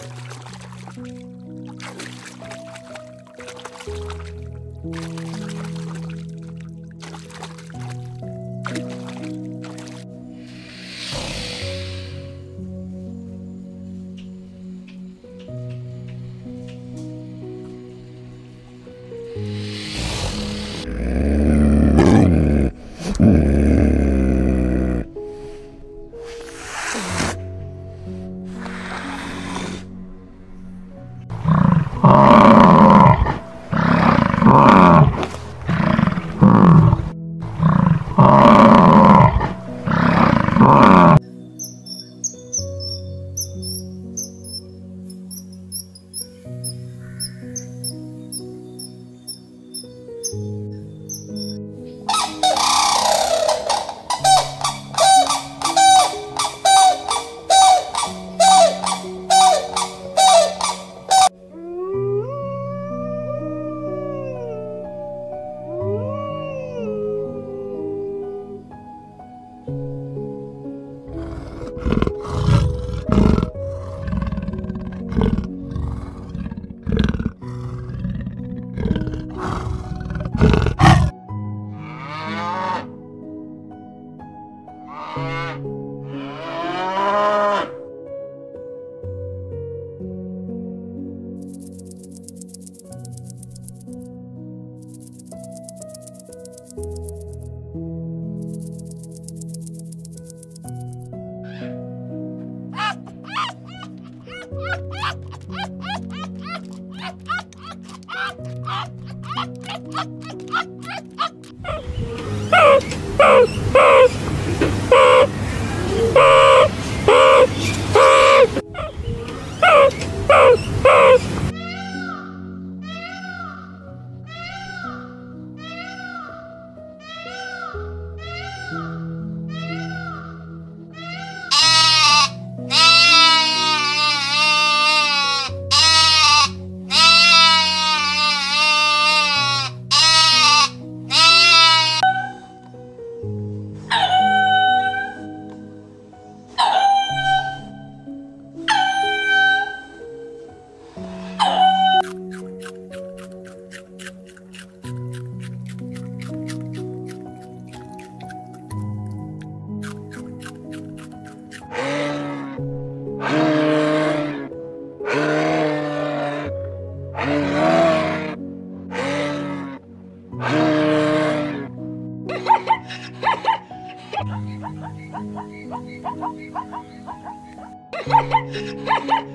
Thank you.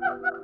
Ha ha ha!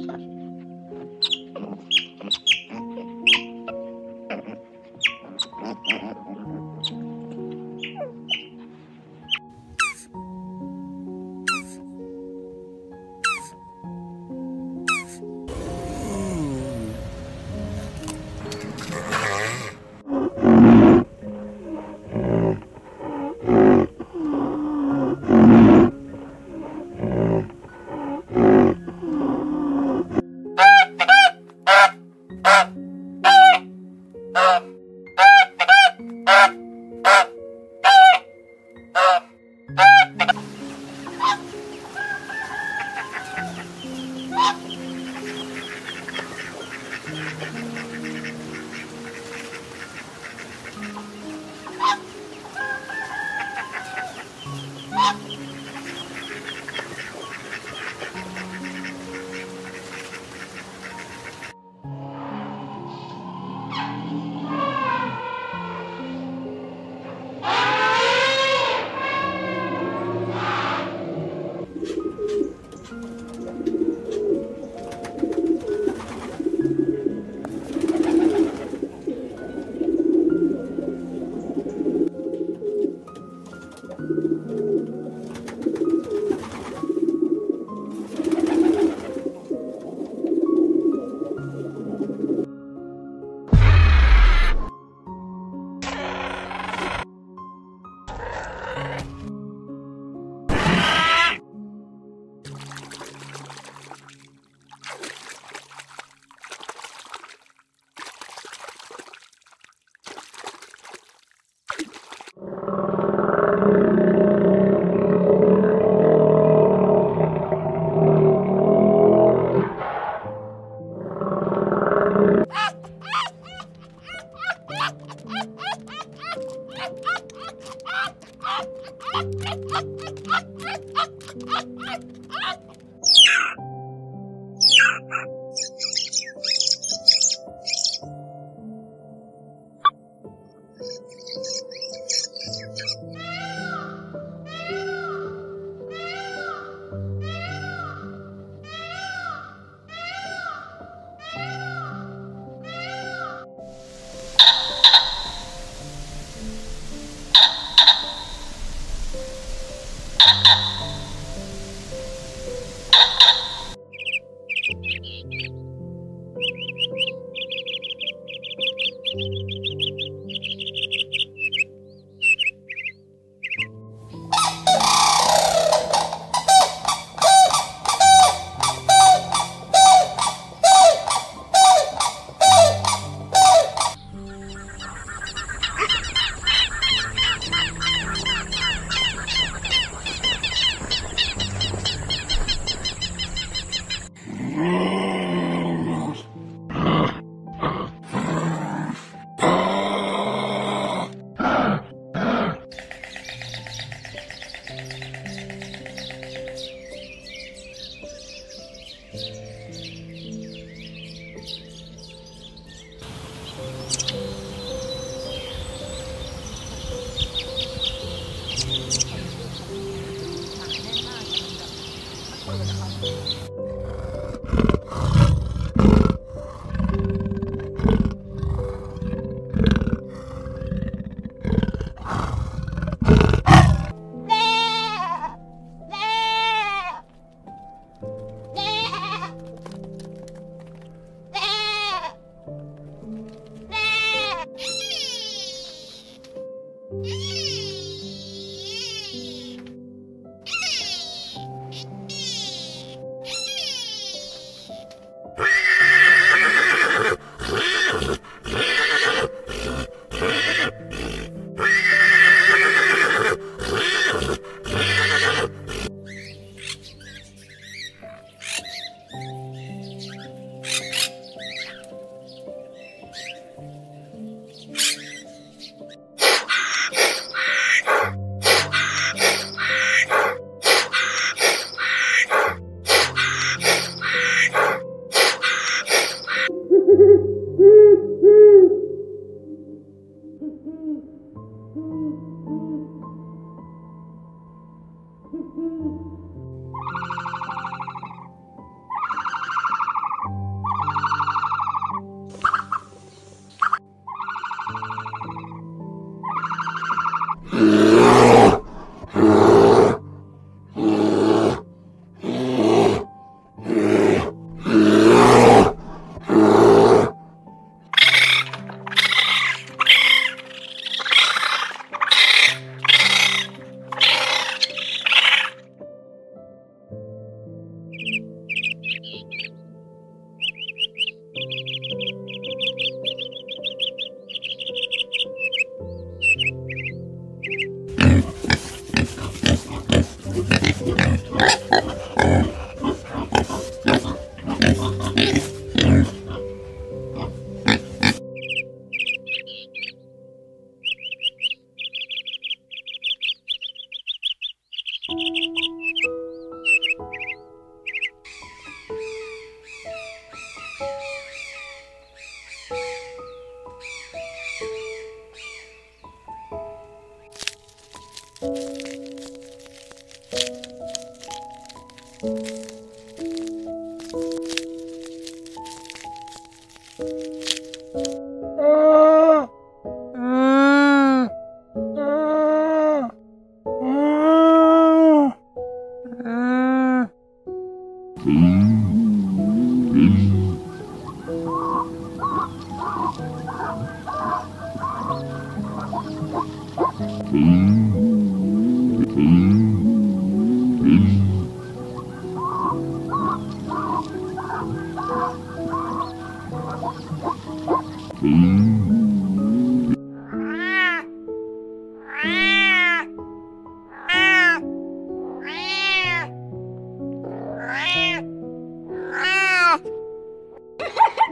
Ah!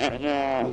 Yeah.